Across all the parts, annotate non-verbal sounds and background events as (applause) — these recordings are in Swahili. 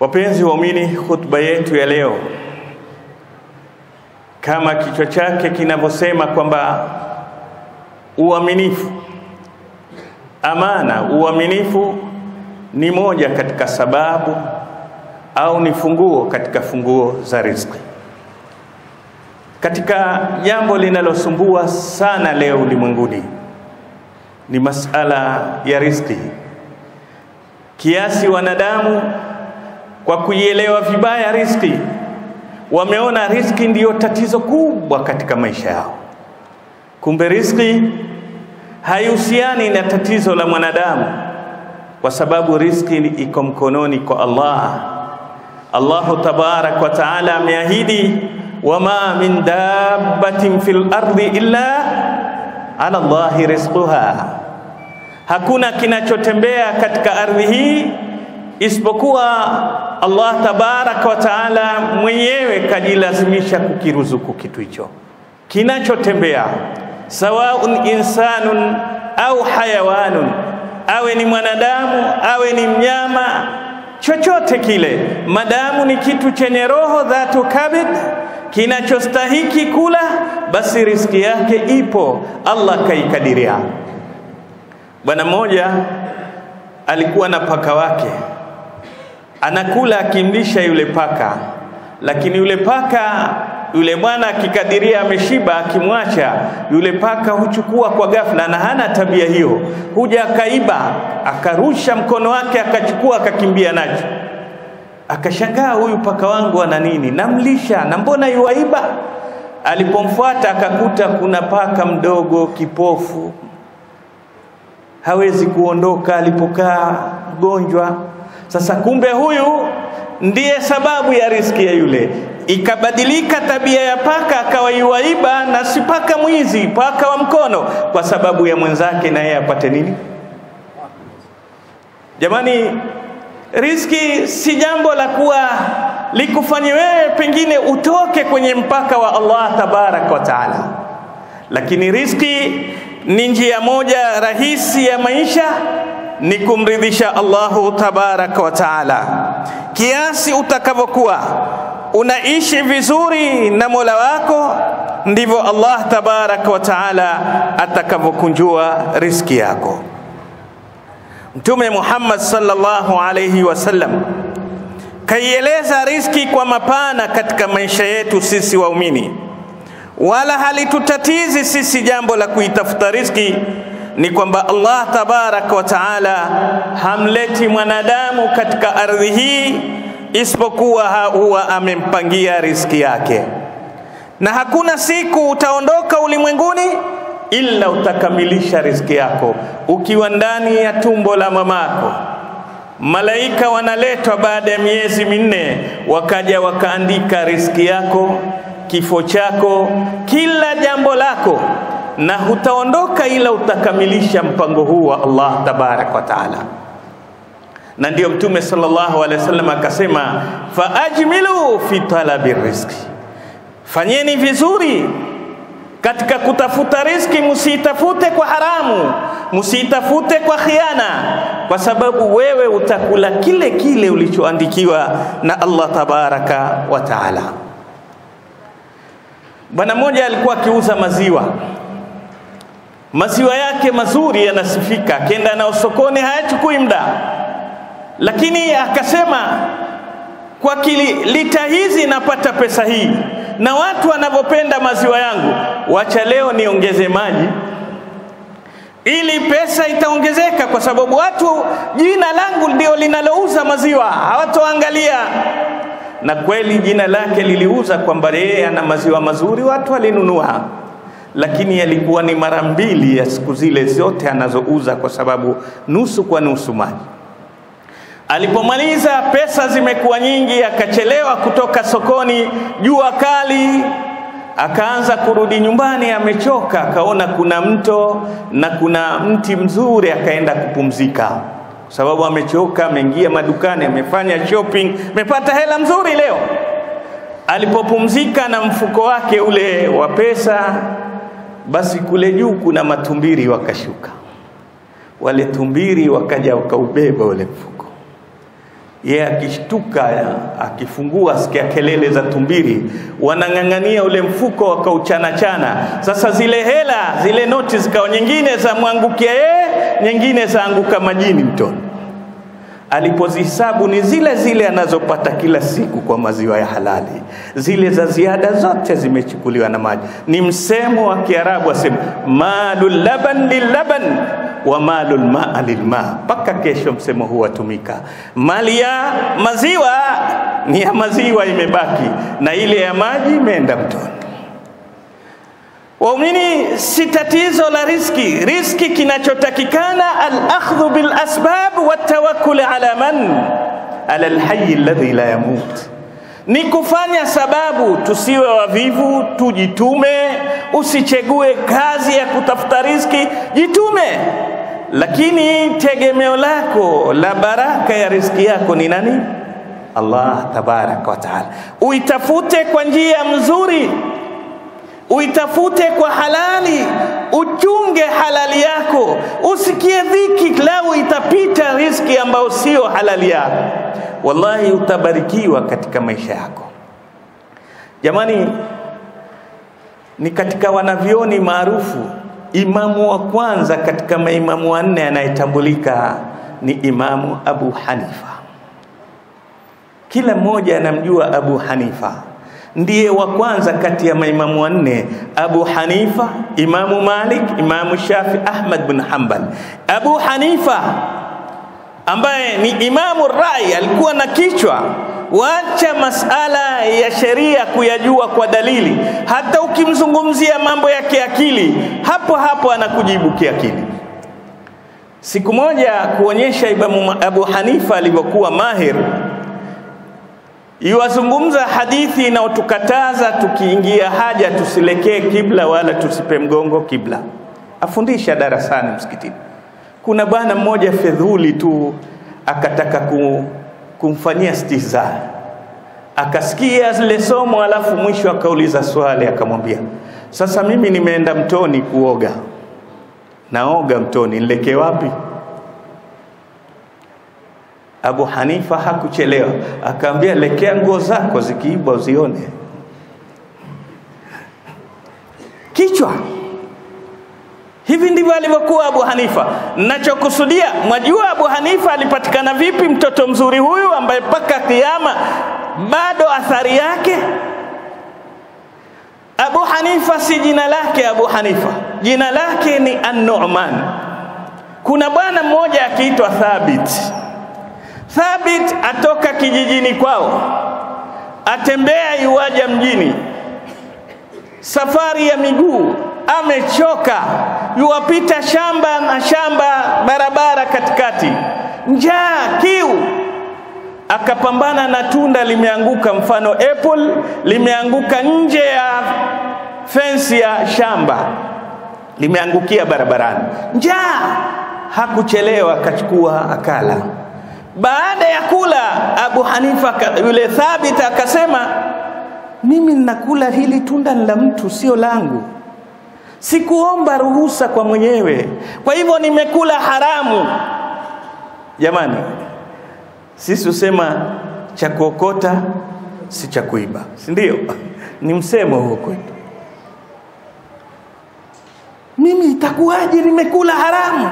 Wapenzi waumini, hutuba yetu ya leo kama kichwa chake kinavyosema kwamba uaminifu, amana, uaminifu ni moja katika sababu au ni funguo katika funguo za riziki. Katika jambo linalosumbua sana leo ulimwenguni ni masala ya riziki, kiasi wanadamu kwa kuielewa vibaya riski, wameona riski ndiyo tatizo kubwa katika maisha yao. Kumbe riski haihusiani na tatizo la mwanadamu, kwa sababu riski iko mkononi kwa Allah. Allahu tabarak wa taala ameahidi, wama min dabbatin fil ardi illa ala Allahi rizquha, hakuna kinachotembea katika ardhi hii isipokuwa Allah tabaraka wa taala mwenyewe kajilazimisha kukiruzuku kitu hicho kinachotembea, sawaun insanun au hayawanun, awe ni mwanadamu awe ni mnyama, chochote kile, madamu ni kitu chenye roho dhatu kabid, kinachostahiki kula, basi riski yake ipo, Allah kaikadiria. Bwana mmoja alikuwa na paka wake anakula akimlisha yule paka, lakini yule paka yule bwana akikadiria ameshiba, akimwacha yule paka huchukua kwa ghafla, na hana tabia hiyo, huja akaiba, akarusha mkono wake, akachukua, akakimbia nacho. Akashangaa, huyu paka wangu ana nini? Namlisha na mbona yuaiba? Alipomfuata akakuta kuna paka mdogo kipofu, hawezi kuondoka alipokaa, mgonjwa sasa kumbe huyu ndiye sababu ya riski ya yule, ikabadilika tabia ya paka akawa yuaiba, na si paka mwizi, paka wa mkono, kwa sababu ya mwenzake, na yeye apate nini? Jamani, riski si jambo la kuwa likufanye wewe pengine utoke kwenye mpaka wa Allah tabaraka wa taala, lakini riski ni njia moja rahisi ya maisha ni kumridhisha Allahu tabarak wa taala. Kiasi utakavyokuwa unaishi vizuri na Mola wako, ndivyo Allah tabaraka wa taala atakavyokunjua riski yako. Mtume Muhammad sallallahu alayhi wasallam kaieleza riski kwa mapana katika maisha yetu sisi waumini, wala halitutatizi sisi jambo la kuitafuta riski ni kwamba Allah tabaraka wa taala hamleti mwanadamu katika ardhi hii isipokuwa huwa amempangia riski yake, na hakuna siku utaondoka ulimwenguni ila utakamilisha riski yako ukiwa ndani ya tumbo la mamako. Malaika wanaletwa baada ya miezi minne, wakaja wakaandika riski yako, kifo chako, kila jambo lako na hutaondoka ila utakamilisha mpango huu wa Allah tabarak wa taala. Na ndio Mtume sallallahu alaihi wasallam akasema, faajmilu fi talabi rizqi, fanyeni vizuri katika kutafuta riski, msiitafute kwa haramu, msiitafute kwa khiana, kwa sababu wewe utakula kile kile ulichoandikiwa na Allah tabaraka wa taala. Bwana mmoja alikuwa akiuza maziwa maziwa yake mazuri yanasifika, kenda nao sokoni hayachukui muda, lakini akasema kwa kili, lita hizi napata pesa hii, na watu wanavyopenda maziwa yangu, wacha leo niongeze maji ili pesa itaongezeka, kwa sababu watu, jina langu ndio linalouza maziwa, hawatoangalia. Na kweli jina lake liliuza kwamba yeye ana maziwa mazuri, watu walinunua lakini yalikuwa ni mara mbili ya siku zile zote anazouza, kwa sababu nusu kwa nusu maji. Alipomaliza pesa zimekuwa nyingi, akachelewa kutoka sokoni, jua kali, akaanza kurudi nyumbani, amechoka. Akaona kuna mto na kuna mti mzuri, akaenda kupumzika kwa sababu amechoka, ameingia madukani, amefanya shopping, amepata hela mzuri leo. Alipopumzika na mfuko wake ule wa pesa basi kule juu kuna matumbiri wakashuka, wale tumbiri wakaja wakaubeba ule mfuko. yeye akishtuka, akifungua sikia kelele za tumbiri, wanang'ang'ania ule mfuko wakauchanachana. Sasa zile hela zile noti zikawa nyingine za mwangukia yeye, nyingine zaanguka majini mtoni. Alipozihesabu ni zile zile anazopata kila siku kwa maziwa ya halali, zile za ziada zote zimechukuliwa na maji. Ni msemo wa Kiarabu asema malul laban lillaban wa malul maa lilma, mpaka kesho msemo huu watumika. Mali ya maziwa ni ya maziwa imebaki, na ile ya maji imeenda mtoni. Waumini, si tatizo la riski. Riski kinachotakikana al-akhdhu bil asbab wa tawakkul ala man ala al-hayy alladhi la yamut, ni kufanya sababu, tusiwe wavivu, tujitume. Usichegue kazi ya kutafuta riski, jitume, lakini tegemeo lako la baraka ya riski yako ni nani? Allah tabaraka wa taala. Uitafute kwa njia mzuri uitafute kwa halali, uchunge halali yako, usikie dhiki lau itapita riski ambayo sio halali yako. Wallahi utabarikiwa katika maisha yako. Jamani, ni katika wanavyoni maarufu, imamu wa kwanza katika maimamu wanne anayetambulika ni Imamu Abu Hanifa. Kila mmoja anamjua Abu Hanifa ndiye wa kwanza kati ya maimamu wanne: Abu Hanifa, Imamu Malik, Imamu Shafi, Ahmad bin Hanbal. Abu Hanifa ambaye ni imamu rai, alikuwa na kichwa, wacha masala ya sheria kuyajua kwa dalili. Hata ukimzungumzia mambo ya kiakili, hapo hapo anakujibu kiakili. Siku moja kuonyesha Imamu Abu Hanifa alivyokuwa mahir iwazungumza hadithi inayotukataza tukiingia haja tusilekee kibla wala tusipe mgongo kibla. Afundisha darasani msikitini. Kuna bwana mmoja fedhuli tu akataka kumfanyia stiza akasikia zile somo, alafu mwisho akauliza swali, akamwambia sasa, mimi nimeenda mtoni kuoga, naoga mtoni, nilekee wapi? Abu Hanifa hakuchelewa, akaambia lekea nguo zako zikiibwa uzione. Kichwa. Hivi ndivyo alivyokuwa Abu Hanifa. Nachokusudia, mwajua Abu Hanifa alipatikana vipi? Mtoto mzuri huyu ambaye mpaka kiama bado athari yake. Abu Hanifa si jina lake Abu Hanifa, jina lake ni An-Nu'man. Kuna bwana mmoja akiitwa Thabit. Thabit atoka kijijini kwao, atembea iwaja mjini, safari ya miguu, amechoka, yuwapita shamba na shamba, barabara katikati, njaa, kiu, akapambana na tunda limeanguka, mfano apple limeanguka nje ya fensi ya shamba, limeangukia barabarani, njaa, hakuchelewa, akachukua akala. Baada ya kula, Abu Hanifa yule Thabit akasema, mimi ninakula hili tunda la mtu, sio langu, sikuomba ruhusa kwa mwenyewe, kwa hivyo nimekula haramu. Jamani, sisi husema cha kuokota si cha kuiba, si ndio? (laughs) Ni msemo huo kwetu. Mimi itakuwaje nimekula haramu?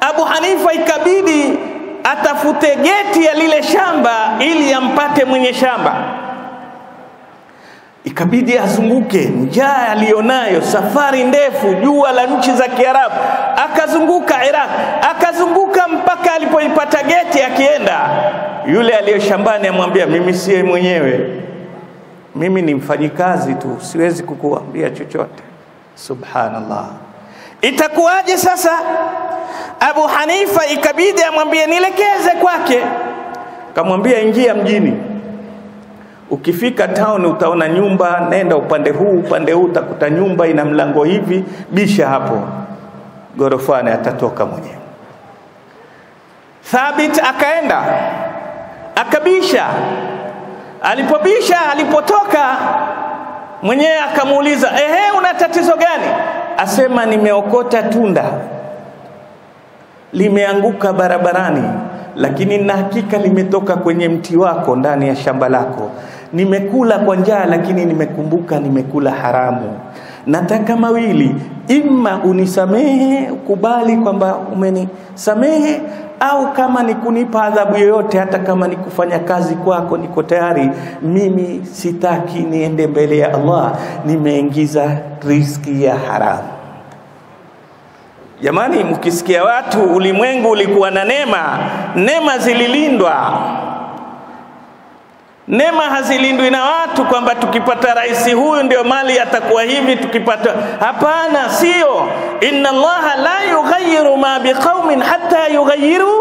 Abu Hanifa ikabidi atafute geti ya lile shamba ili ampate mwenye shamba. Ikabidi azunguke, njaa aliyonayo, safari ndefu, jua la nchi za Kiarabu, akazunguka Iraq, akazunguka mpaka alipoipata geti. Akienda yule aliyo shambani amwambia, mimi siye mwenyewe, mimi ni mfanyikazi tu, siwezi kukuambia chochote. Subhanallah, itakuwaje sasa? Abu Hanifa ikabidi amwambie nielekeze kwake. Kamwambia ingia mjini, ukifika town utaona nyumba, nenda upande huu, upande huu utakuta nyumba ina mlango hivi, bisha hapo gorofani, atatoka mwenyewe. Thabit akaenda akabisha. Alipobisha, alipotoka mwenyewe akamuuliza, ehe, una tatizo gani? Asema nimeokota tunda limeanguka barabarani, lakini na hakika limetoka kwenye mti wako ndani ya shamba lako. Nimekula kwa njaa, lakini nimekumbuka nimekula haramu. Nataka mawili, imma unisamehe, ukubali kwamba umenisamehe, au kama ni kunipa adhabu yoyote, hata kama ni kufanya kazi kwako, niko tayari. Mimi sitaki niende mbele ya Allah, nimeingiza riski ya haramu. Jamani, mkisikia watu ulimwengu ulikuwa na neema, neema zililindwa. Neema hazilindwi na watu kwamba tukipata rais huyu ndio mali atakuwa hivi, tukipata hapana, sio. Inna Allaha la yughayyiru ma biqaumin hatta yughayyiru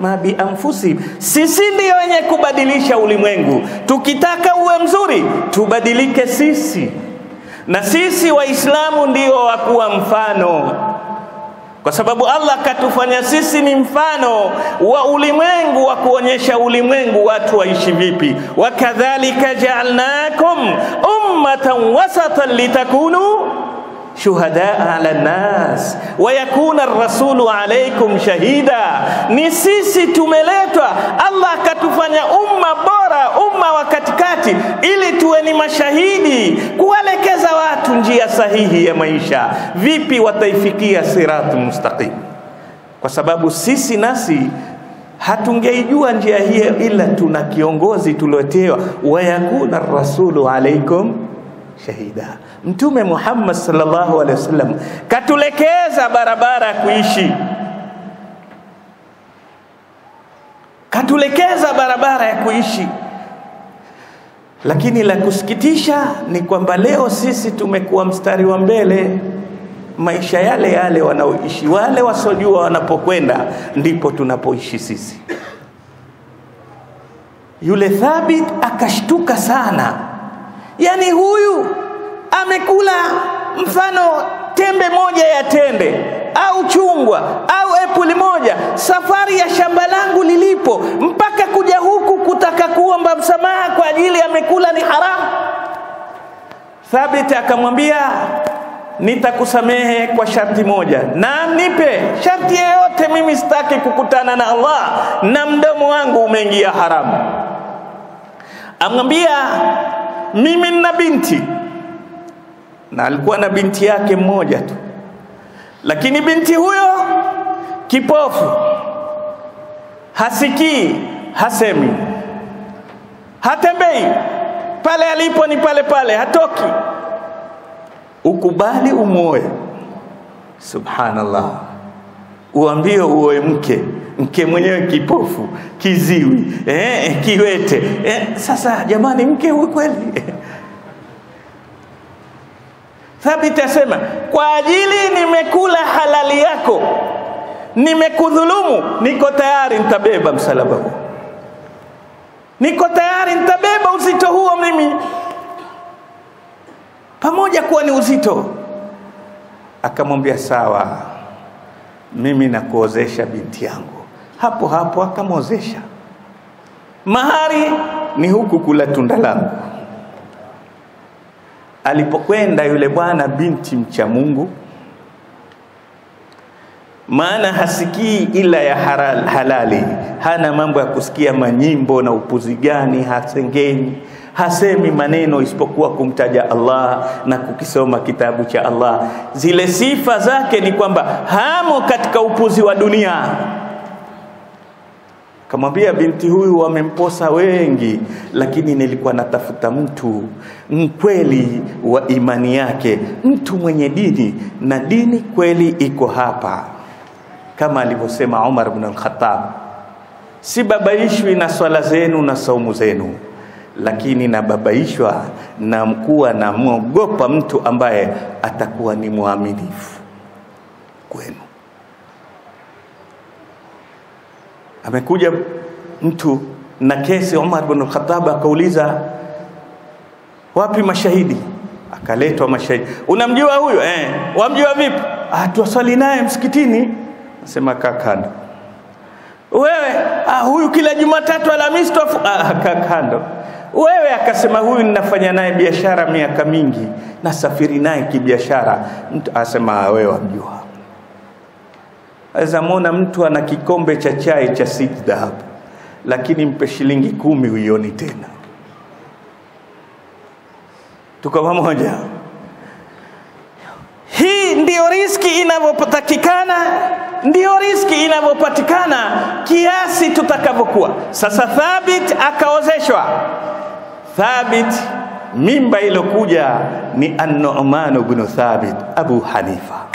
ma bi anfusihim. Sisi ndio wenye kubadilisha ulimwengu. Tukitaka uwe mzuri, tubadilike sisi, na sisi Waislamu ndio wakuwa mfano kwa sababu Allah katufanya sisi ni mfano wa ulimwengu wa kuonyesha ulimwengu watu waishi vipi. wakadhalika ja'alnakum ummatan wasatan litakunu shuhada ala nnas wa yakuna ar-rasulu alaykum shahida. Ni sisi tumeletwa, Allah akatufanya umma bora, umma wa katikati, ili tuwe ni mashahidi kuelekeza watu njia sahihi ya maisha, vipi wataifikia siratu mustaqim, kwa sababu sisi nasi hatungeijua njia hiyo ila tuna kiongozi tuliotewa, wa yakuna ar-rasulu alaikum shahida. Mtume Muhammad sallallahu alaihi wasallam katulekeza barabara ya kuishi, katulekeza barabara ya kuishi. Lakini la kusikitisha ni kwamba leo sisi tumekuwa mstari wa mbele, maisha yale yale wanaoishi wale wasiojua wanapokwenda, ndipo tunapoishi sisi. Yule Thabit akashtuka sana Yaani huyu amekula mfano tembe moja ya tende au chungwa au epuli moja, safari ya shamba langu lilipo mpaka kuja huku kutaka kuomba msamaha kwa ajili amekula ni haramu. Thabit akamwambia nitakusamehe kwa sharti moja, na nipe sharti yeyote, mimi sitaki kukutana na Allah na mdomo wangu umeingia haramu. Amwambia mimi nina binti na alikuwa na binti yake mmoja tu, lakini binti huyo kipofu, hasikii, hasemi, hatembei, pale alipo ni pale pale, hatoki. Ukubali umwoe, subhanallah, uambie uoe mke. Mke mwenyewe kipofu, kiziwi, eh, kiwete. Eh. Sasa jamani, mke huyu kweli (laughs) Thabiti asema kwa ajili nimekula halali yako, nimekudhulumu, niko tayari, nitabeba msalaba huo, niko tayari, nitabeba uzito huo mimi, pamoja kuwa ni uzito. Akamwambia sawa, mimi nakuozesha binti yangu. Hapo hapo akamwozesha. Mahari ni huku kula tunda langu. Alipokwenda yule bwana, binti mcha Mungu, maana hasikii ila ya haral, halali, hana mambo ya kusikia manyimbo na upuzi gani, hasengeni hasemi maneno isipokuwa kumtaja Allah na kukisoma kitabu cha Allah. Zile sifa zake ni kwamba hamo katika upuzi wa dunia. Kamwambia binti huyu, wamemposa wengi, lakini nilikuwa natafuta mtu mkweli wa imani yake, mtu mwenye dini, na dini kweli iko hapa, kama alivyosema Umar bin al-Khattab, si babaishwi na swala zenu na saumu zenu lakini nababaishwa na mkuwa namwogopa mtu ambaye atakuwa ni mwaminifu kwenu. Amekuja mtu na kesi, Umar bin Khattab akauliza, wapi mashahidi? Akaletwa mashahidi. Unamjua huyo eh? Wamjua vipi? Ah, naye msikitini. Nasema kakando. Wewe ah, huyu kila Jumatatu Alhamisi tu Ah, kakando wewe akasema huyu ninafanya naye biashara miaka mingi, nasafiri naye kibiashara. Mtu asema wewe wamjua. Aweza mwona mtu ana kikombe cha chai cha sijda hapo, lakini mpe shilingi kumi uioni tena. Tuko pamoja? Hii ndiyo riski inavyotakikana, ndiyo riski inavyopatikana kiasi tutakavyokuwa. Sasa Thabit akaozeshwa. Thabit, mimba ilokuja ni An-Nu'man Thabit, Abu Hanifa.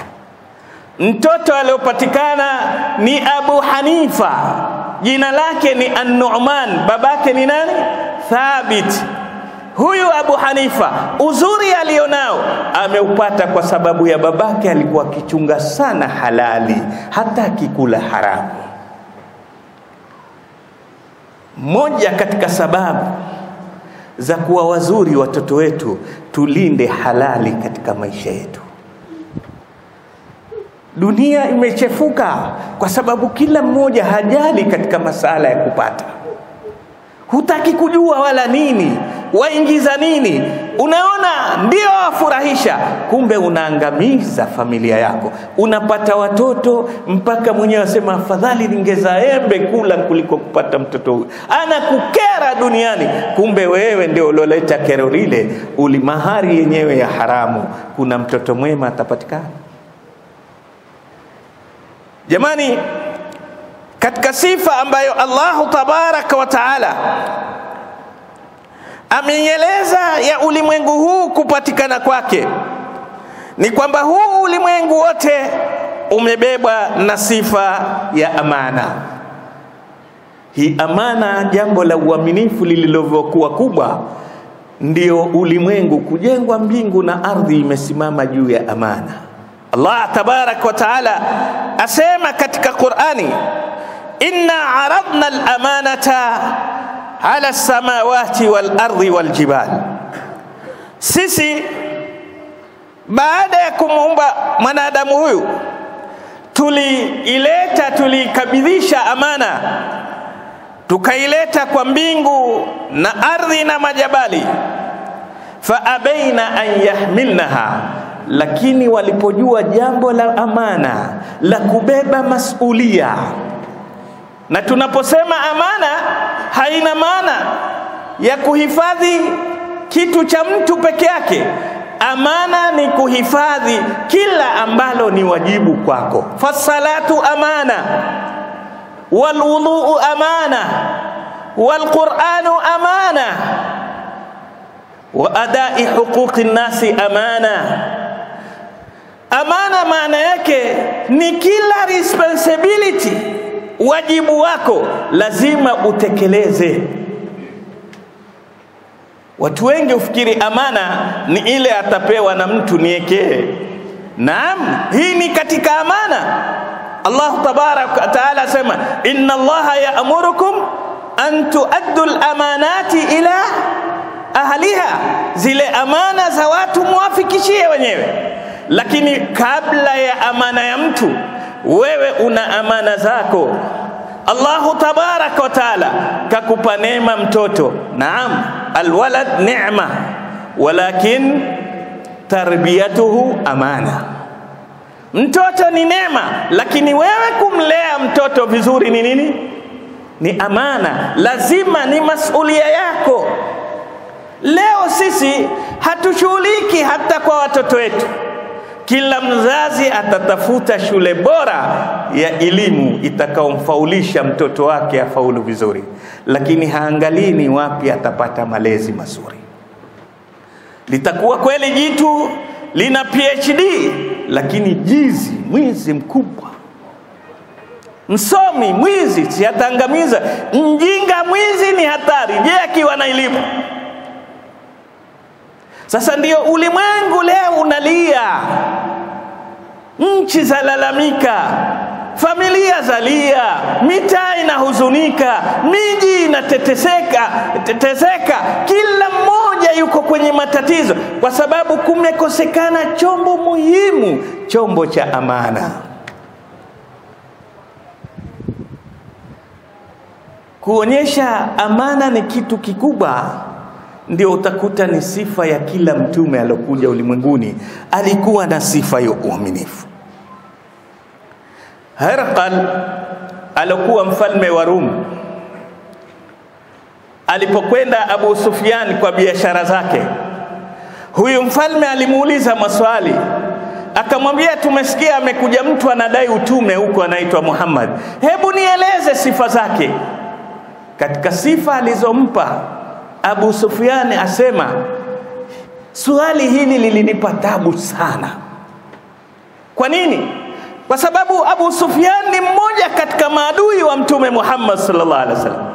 Mtoto aliopatikana ni Abu Hanifa, jina lake ni An-Nu'man, babake ni nani? Thabit. Huyu Abu Hanifa uzuri alionao ameupata kwa sababu ya babake alikuwa akichunga sana halali, hata akikula haramu. Moja katika sababu za kuwa wazuri watoto wetu, tulinde halali katika maisha yetu. Dunia imechefuka kwa sababu kila mmoja hajali katika masala ya kupata hutaki kujua wala nini, waingiza nini, unaona ndio wafurahisha, kumbe unaangamiza familia yako. Unapata watoto mpaka mwenyewe asema afadhali ningeza embe kula kuliko kupata mtoto huyu, anakukera duniani, kumbe wewe ndio ulioleta kero lile, ulimahari yenyewe ya haramu. Kuna mtoto mwema atapatikana? Jamani, katika sifa ambayo Allahu tabaraka wa taala ameieleza ya ulimwengu huu kupatikana kwake ni kwamba huu ulimwengu wote umebebwa na sifa ya amana. Hii amana, jambo la uaminifu lililokuwa kubwa, ndio ulimwengu kujengwa, mbingu na ardhi imesimama juu ya amana. Allah tabaraka wa taala asema katika Qur'ani inna aradna al-amanata ala as-samawati wal-ardi wal-jibal, sisi baada ya kumuumba mwanadamu huyu tuliileta, tuliikabidhisha amana, tukaileta kwa mbingu na ardhi na majabali, fa abaina an yahmilnaha lakini walipojua jambo la amana la kubeba masulia na tunaposema amana haina maana ya kuhifadhi kitu cha mtu peke yake. Amana ni kuhifadhi kila ambalo ni wajibu kwako. Fasalatu amana, walwudhuu amana, walquranu amana, wa adai huquqi nnasi amana. Amana maana yake ni kila responsibility wajibu wako lazima utekeleze. Watu wengi ufikiri amana ni ile atapewa na mtu niekee. Naam, hii ni katika amana. Allah tabarak wa taala asema inna Allaha yaamurukum an tuaddu al-amanati ila ahliha, zile amana za watu muwafikishie wenyewe. Lakini kabla ya amana ya mtu wewe una amana zako. Allahu tabaraka wa taala kakupa neema mtoto, naam, alwalad neema, walakin tarbiyatuhu amana. Mtoto ni neema, lakini wewe kumlea mtoto vizuri ni nini? Ni amana, lazima ni masulia yako. Leo sisi hatushughuliki hata kwa watoto wetu kila mzazi atatafuta shule bora ya elimu itakaomfaulisha mtoto wake afaulu vizuri, lakini haangalii ni wapi atapata malezi mazuri. Litakuwa kweli jitu lina PhD, lakini jizi, mwizi mkubwa, msomi mwizi, si ataangamiza. Mjinga mwizi ni hatari. Je, akiwa na elimu? Sasa ndio ulimwengu leo unalia, nchi zalalamika, familia zalia, mitaa inahuzunika, miji inateteseka teteseka, kila mmoja yuko kwenye matatizo kwa sababu kumekosekana chombo muhimu, chombo cha amana. Kuonyesha amana ni kitu kikubwa ndio utakuta ni sifa ya kila mtume aliyokuja ulimwenguni, alikuwa na sifa ya uaminifu. Herqal alikuwa mfalme wa Rum, alipokwenda Abu Sufyan kwa biashara zake, huyu mfalme alimuuliza maswali, akamwambia, tumesikia amekuja mtu anadai utume huko, anaitwa Muhammad, hebu nieleze sifa zake. Katika sifa alizompa Abu Sufyan asema, swali hili lilinipa tabu sana. Kwa nini? Kwa sababu Abu Sufyan ni mmoja katika maadui wa Mtume Muhammad sallallahu alaihi wasallam,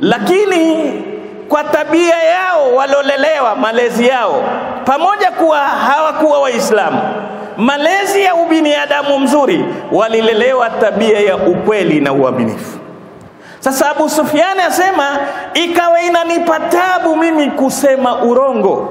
lakini kwa tabia yao walolelewa, malezi yao, pamoja kuwa hawakuwa Waislamu, malezi ya ubinadamu mzuri, walilelewa tabia ya ukweli na uaminifu. Sasa Abu Sufyan asema, ikawa inanipa tabu mimi kusema urongo.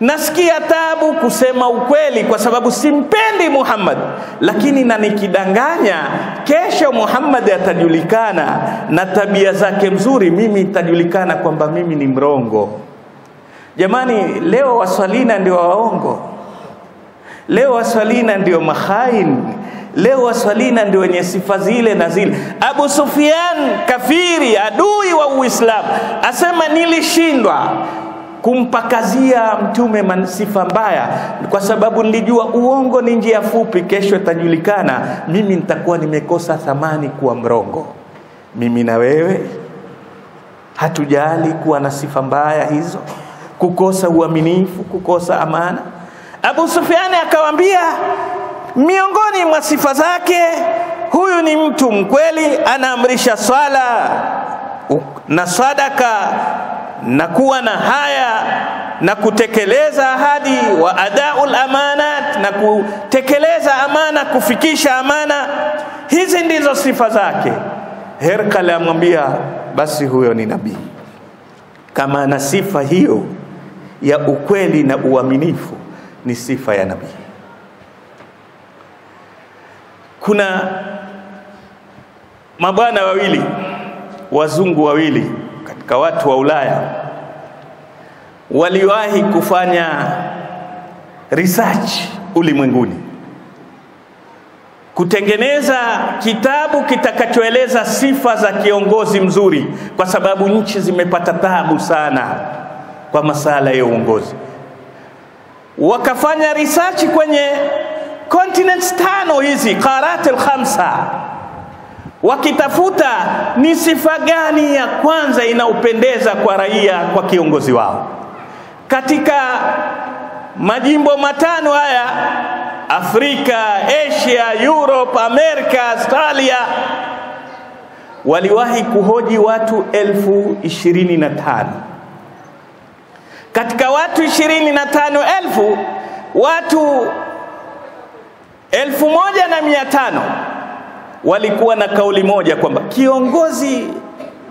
Nasikia tabu kusema ukweli kwa sababu simpendi Muhammad, lakini na nikidanganya, kesho Muhammad atajulikana na tabia zake mzuri, mimi itajulikana kwamba mimi ni mrongo. Jamani, leo waswalina ndio waongo, leo waswalina ndio mahain, leo waswalina ndio wenye sifa zile na zile. Abu Sufyan kafiri, adui wa Uislamu, asema nilishindwa kumpakazia mtume sifa mbaya, kwa sababu nilijua uongo ni njia fupi, kesho itajulikana, mimi nitakuwa nimekosa thamani kuwa mrongo. Mimi na wewe hatujali kuwa na sifa mbaya hizo, kukosa uaminifu, kukosa amana. Abu Sufyani akawambia, miongoni mwa sifa zake, huyu ni mtu mkweli, anaamrisha swala na sadaka na kuwa na haya na kutekeleza ahadi wa adaul amanat na kutekeleza amana, kufikisha amana. Hizi ndizo sifa zake. Herkale amwambia basi, huyo ni nabii. Kama ana sifa hiyo ya ukweli na uaminifu, ni sifa ya nabii. Kuna mabwana wawili wazungu wawili katika watu wa Ulaya waliwahi kufanya research ulimwenguni kutengeneza kitabu kitakachoeleza sifa za kiongozi mzuri, kwa sababu nchi zimepata taabu sana kwa masala ya uongozi. Wakafanya research kwenye continents tano hizi qarat al-khamsa wakitafuta ni sifa gani ya kwanza inaupendeza kwa raia kwa kiongozi wao katika majimbo matano haya Afrika, Asia, Europe, Amerika, Australia. Waliwahi kuhoji watu elfu ishirini na tano. Katika watu ishirini na tano elfu watu elfu moja na mia tano walikuwa na kauli moja kwamba kiongozi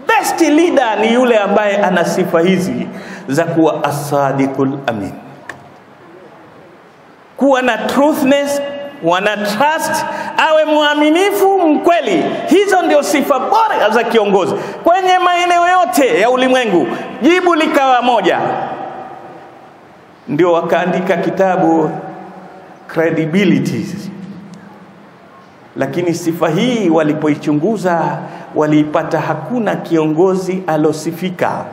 best leader ni yule ambaye ana sifa hizi za kuwa asadiqul amin, kuwa na truthness, wana trust, awe mwaminifu, mkweli. Hizo ndio sifa bora za kiongozi kwenye maeneo yote ya ulimwengu. Jibu likawa moja, ndio wakaandika kitabu credibility lakini sifa hii walipoichunguza waliipata hakuna kiongozi alosifika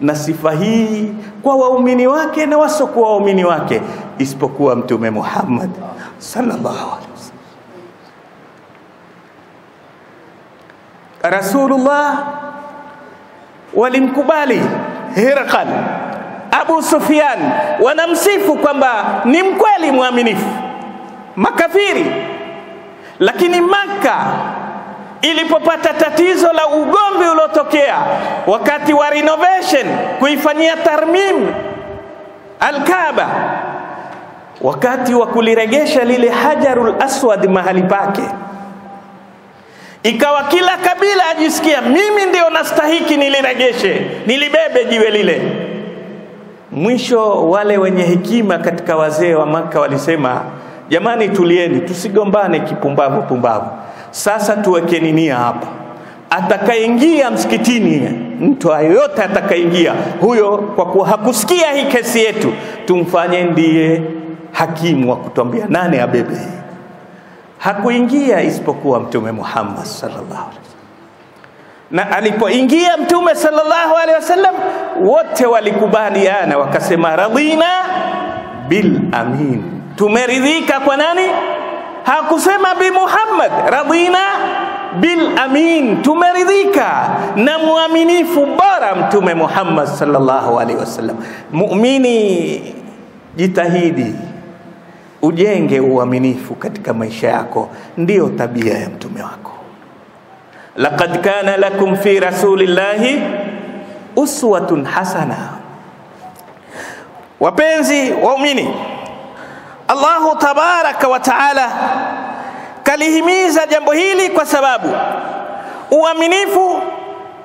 na sifa hii kwa waumini wake na wasokuwa waumini wake isipokuwa Mtume Muhammad sallallahu alaihi wasallam. Rasulullah walimkubali Hirqal, Abu Sufyan wanamsifu kwamba ni mkweli mwaminifu. Makafiri lakini Maka ilipopata tatizo la ugomvi uliotokea wakati wa renovation, kuifanyia tarmim Alkaaba, wakati wa kuliregesha lile Hajarul Aswad mahali pake, ikawa kila kabila ajisikia mimi ndio nastahiki niliregeshe, nilibebe jiwe lile. Mwisho wale wenye hekima katika wazee wa Maka walisema Jamani, tulieni, tusigombane kipumbavu pumbavu. Sasa tuwekeni nia hapa, atakayeingia msikitini, mtu yoyote atakayeingia huyo, kwa kuwa hakusikia hii kesi yetu, tumfanye ndiye hakimu wa kutuambia nane abebe. hakuingia isipokuwa Mtume Muhammad sallallahu alaihi. Na alipoingia Mtume sallallahu alaihi wasallam, wote walikubaliana wakasema, radhina bil amin, tumeridhika kwa nani? Hakusema bi Muhammad, radina bil amin, tumeridhika na mwaminifu bora Mtume Muhammad sallallahu alaihi wasallam. Muumini, jitahidi ujenge uaminifu katika maisha yako, ndiyo tabia ya mtume wako. Laqad kana lakum fi rasulillahi uswatun hasana. Wapenzi waumini, Allahu tabaraka wa taala kalihimiza jambo hili kwa sababu uaminifu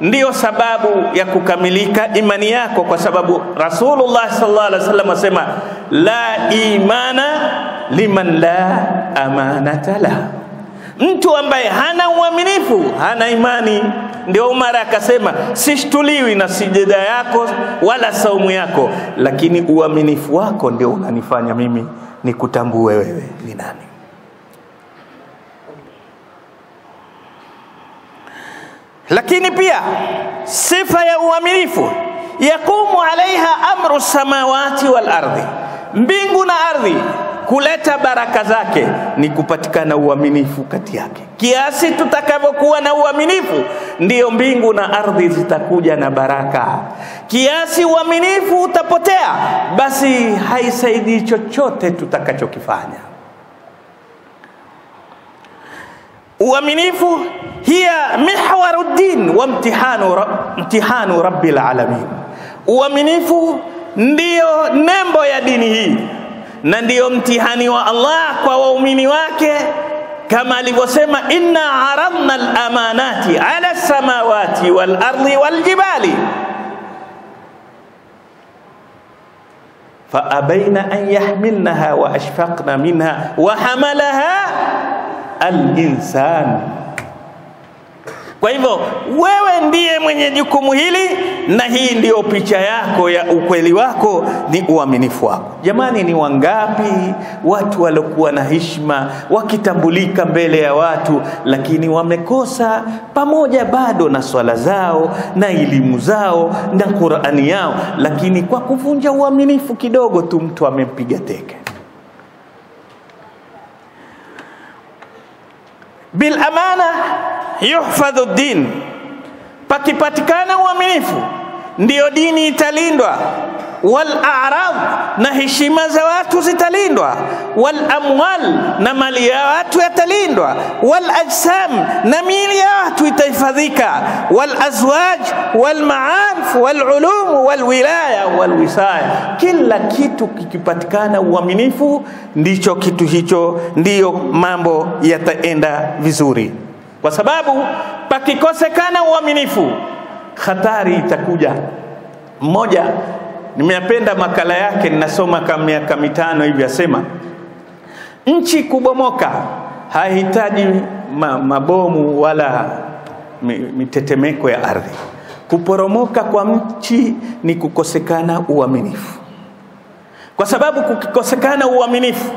ndiyo sababu ya kukamilika imani yako, kwa sababu Rasulullah sallallahu alaihi wasallam asema la imana liman la amanata la, mtu ambaye hana uaminifu hana imani. Ndio Umar akasema sishtuliwi na sijida yako wala saumu yako, lakini uaminifu wako ndio unanifanya mimi nikutambue wewe ni nani. lakini pia sifa ya uaminifu yaqumu alaiha amru samawati wal ardhi, mbingu na ardhi kuleta baraka zake ni kupatikana uaminifu kati yake. Kiasi tutakavyokuwa na uaminifu, ndiyo mbingu na ardhi zitakuja na baraka. Kiasi uaminifu utapotea, basi haisaidii chochote tutakachokifanya. Uaminifu hiya mihwaru din wa mtihanu, mtihanu rabbil alamin. Uaminifu ndiyo nembo ya dini hii na ndiyo mtihani wa Allah kwa waumini wake, kama alivyosema, inna aradna al-amanati ala samawati wal ardi wal jibali faabaina an yahmilnaha wa ashfaqna minha wa hamalaha al-insan. Kwa hivyo wewe ndiye mwenye jukumu hili, na hii ndiyo picha yako ya ukweli wako, ni uaminifu wako. Jamani, ni wangapi watu waliokuwa na heshima wakitambulika mbele ya watu, lakini wamekosa pamoja bado na swala zao na elimu zao na Qur'ani yao, lakini kwa kuvunja uaminifu kidogo tu mtu amempiga teke. Bil amana yuhfadhu din, pakipatikana uaminifu ndiyo dini italindwa. Wal a'rad, na heshima za watu zitalindwa. Wal amwal, na mali ya watu yatalindwa. Wal ajsam, na miili ya watu itahifadhika. Wal azwaj wal ma'arif wal ulum wal wilaya wal wisaya, kila kitu kikipatikana uaminifu, ndicho kitu hicho, ndiyo mambo yataenda vizuri, kwa sababu pakikosekana uaminifu, hatari itakuja. Mmoja nimeyapenda makala yake, ninasoma kama miaka mitano hivi, asema nchi kubomoka haihitaji ma, mabomu wala mitetemeko ya ardhi. Kuporomoka kwa mchi ni kukosekana uaminifu, kwa sababu kukikosekana uaminifu,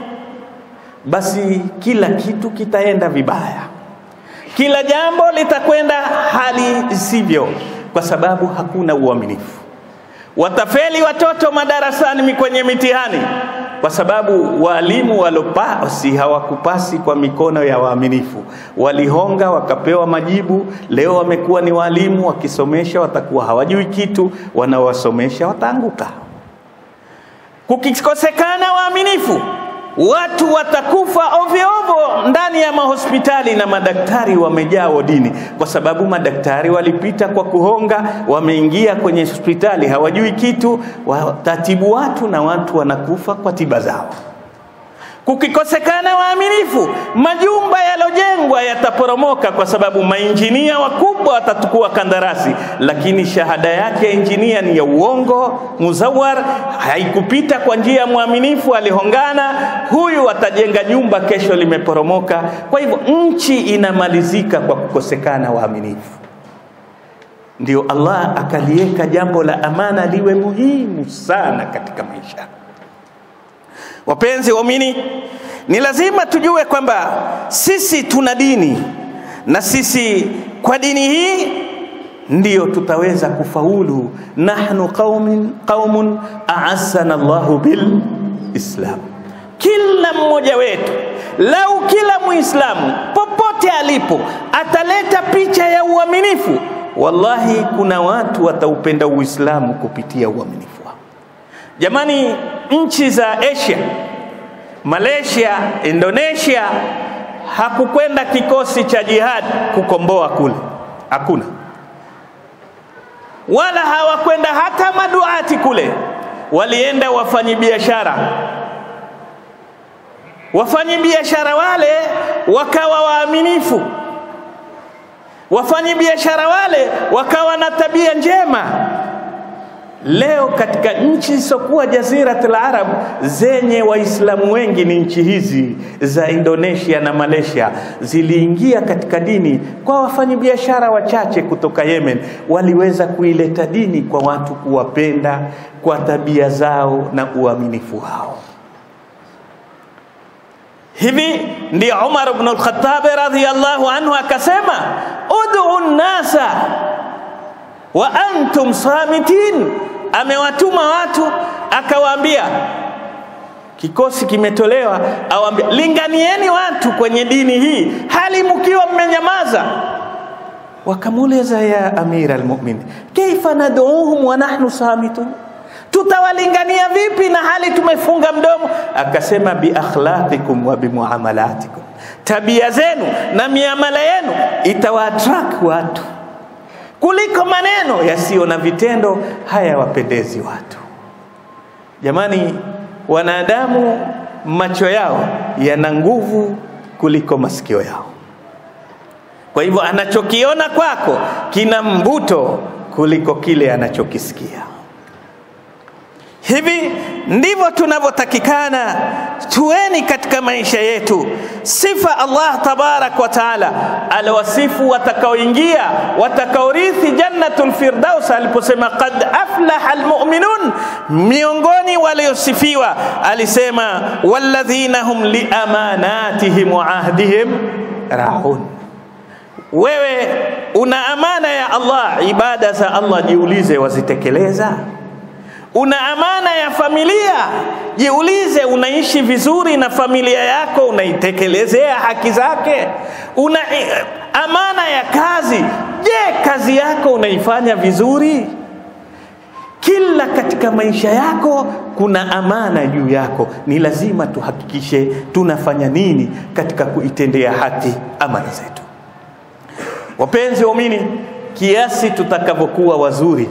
basi kila kitu kitaenda vibaya, kila jambo litakwenda hali isivyo, kwa sababu hakuna uaminifu. Watafeli watoto madarasani kwenye mitihani kwa sababu walimu walopasi hawakupasi kwa mikono ya waaminifu, walihonga wakapewa majibu. Leo wamekuwa ni walimu, wakisomesha watakuwa hawajui kitu, wanaowasomesha wataanguka. Kukikosekana waaminifu, watu watakufa ovyo ovyo ndani ya mahospitali na madaktari wamejaa wodini, kwa sababu madaktari walipita kwa kuhonga, wameingia kwenye hospitali hawajui kitu, watatibu watu na watu wanakufa kwa tiba zao. Kukikosekana waaminifu, majumba yataporomoka, kwa sababu mainjinia wakubwa watatukua kandarasi, lakini shahada yake ya injinia ni ya uongo, muzawar, haikupita kwa njia ya mwaminifu, alihongana. Huyu atajenga nyumba, kesho limeporomoka. Kwa hivyo nchi inamalizika kwa kukosekana waaminifu. Ndio Allah akalieka jambo la amana liwe muhimu sana katika maisha. Wapenzi waumini, ni lazima tujue kwamba sisi tuna dini na sisi kwa dini hii ndiyo tutaweza kufaulu. Nahnu qaumin qaumun a'azzana Allahu bil Islam. Kila mmoja wetu, lau kila Muislamu popote alipo ataleta picha ya uaminifu, wallahi kuna watu wataupenda Uislamu kupitia uaminifu. Jamani, nchi za Asia, Malaysia, Indonesia, hakukwenda kikosi cha jihad kukomboa kule, hakuna wala hawakwenda hata maduati kule, walienda wafanyi biashara. Wafanyi biashara wale wakawa waaminifu, wafanyi biashara wale wakawa na tabia njema. Leo katika nchi zisizokuwa Jaziratul Arab zenye Waislamu wengi ni nchi hizi za Indonesia na Malaysia, ziliingia katika dini kwa wafanyabiashara wachache kutoka Yemen, waliweza kuileta dini kwa watu kuwapenda kwa tabia zao na uaminifu wao. Hivi ndio Umar ibn al-Khattab radhiyallahu anhu akasema, ud'u nnasa wa antum samitin amewatuma watu akawaambia, kikosi kimetolewa, awaambia linganieni watu kwenye dini hii hali mkiwa mmenyamaza. Wakamuuliza, ya amira almu'minin, kaifa nad'uhum wa nahnu samitun, tutawalingania vipi na hali tumefunga mdomo? Akasema, bi akhlaqikum wa bi muamalatikum, tabia zenu na miamala yenu itawaattract watu kuliko maneno yasiyo na vitendo haya wapendezi watu. Jamani, wanadamu macho yao yana nguvu kuliko masikio yao. Kwa hivyo anachokiona kwako kina mvuto kuliko kile anachokisikia. Hivi ndivyo tunavyotakikana tuweni katika maisha yetu. Sifa Allah tabarak wa taala aliwasifu watakaoingia watakaorithi jannatul firdaus aliposema qad aflaha almu'minun, miongoni waliosifiwa alisema walladhina hum liamanatihim wa ahdihim rahun Wewe una amana ya Allah, ibada za Allah jiulize, wazitekeleza? Una amana ya familia, jiulize, unaishi vizuri na familia yako, unaitekelezea haki zake? Una amana ya kazi, je, kazi yako unaifanya vizuri? Kila katika maisha yako kuna amana juu yako, ni lazima tuhakikishe tunafanya nini katika kuitendea haki amana zetu. Wapenzi waumini, kiasi tutakavyokuwa wazuri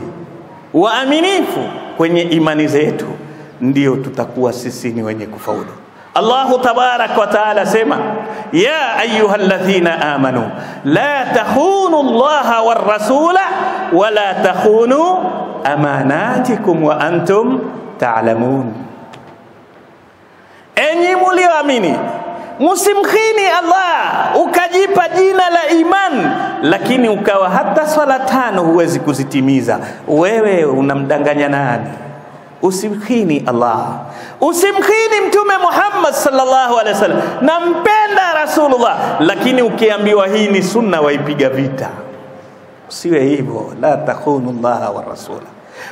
waaminifu kwenye imani zetu, ndio tutakuwa sisi ni wenye kufaulu. Allahu tabarak wa taala sema, ya ayuha alladhina amanu la tahunu llaha warasula wala takhunu amanatikum wa antum taalamun, enyi mulioamini Musimkhini Allah ukajipa jina la iman, lakini ukawa hata swala tano huwezi kuzitimiza. Wewe unamdanganya nani? Usimkhini Allah, usimkhini Mtume Muhammad sallallahu alaihi wasallam. Nampenda Rasulullah, lakini ukiambiwa hii ni sunna waipiga vita. Usiwe hivyo, la takhunu llaha wa rasula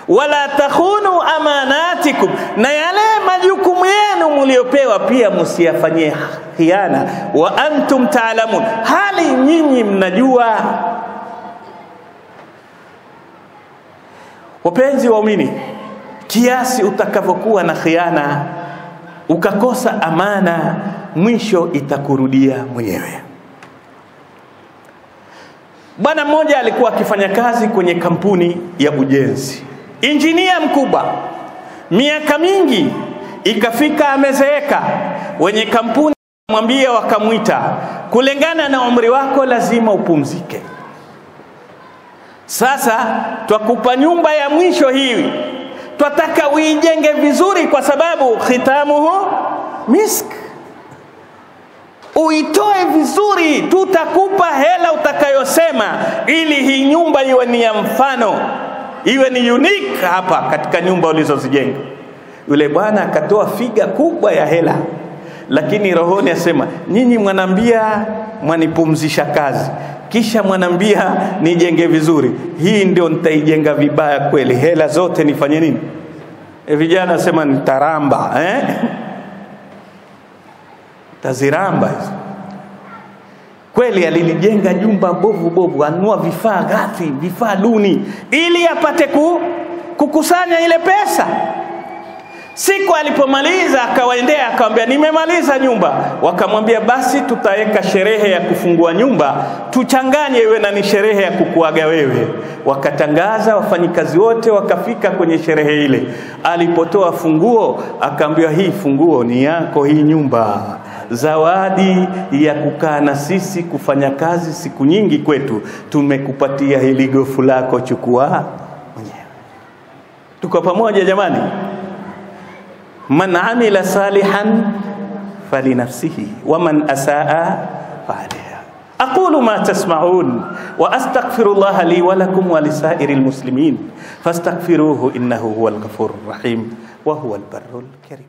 wala takhunu amanatikum, na yale majukumu yenu mliopewa pia msiyafanyie khiana. Wa antum taalamun, hali nyinyi mnajua. Wapenzi waumini, kiasi utakavyokuwa na khiana ukakosa amana, mwisho itakurudia mwenyewe. Bwana mmoja alikuwa akifanya kazi kwenye kampuni ya ujenzi, injinia mkubwa, miaka mingi, ikafika amezeeka. Wenye kampuni mwambia, wakamwita, kulingana na umri wako lazima upumzike. Sasa twakupa nyumba ya mwisho hii, twataka uijenge vizuri, kwa sababu khitamuhu misk uitoe vizuri, tutakupa hela utakayosema, ili hii nyumba iwe ni ya mfano, iwe ni unique hapa katika nyumba ulizozijenga. Yule bwana akatoa figa kubwa ya hela, lakini rohoni asema nyinyi mwanambia mwanipumzisha kazi, kisha mwanambia nijenge vizuri. Hii ndio nitaijenga vibaya kweli, hela zote nifanye nini? E, vijana asema nitaramba eh? taziramba hizo kweli alilijenga jumba bovu bovu, anua vifaa ghafi, vifaa duni, ili apate ku, kukusanya ile pesa. Siku alipomaliza akawaendea, akamwambia nimemaliza nyumba. Wakamwambia basi, tutaweka sherehe ya kufungua nyumba, tuchanganye iwe na ni sherehe ya kukuaga wewe. Wakatangaza, wafanyikazi wote wakafika kwenye sherehe ile. Alipotoa funguo, akaambiwa hii funguo ni yako, hii nyumba zawadi ya kukaa na sisi kufanya kazi siku nyingi kwetu, tumekupatia hili gofu lako, chukua mwenyewe. Tuko pamoja jamani? man amila salihan falinafsihi wa man asaa faaleha aqulu ma tasmaun wa astaghfiru llaha li wa lakum wa lisairi lmuslimin fastaghfiruhu innahu huwa lghafuru rrahim wa huwa albarru lkarim.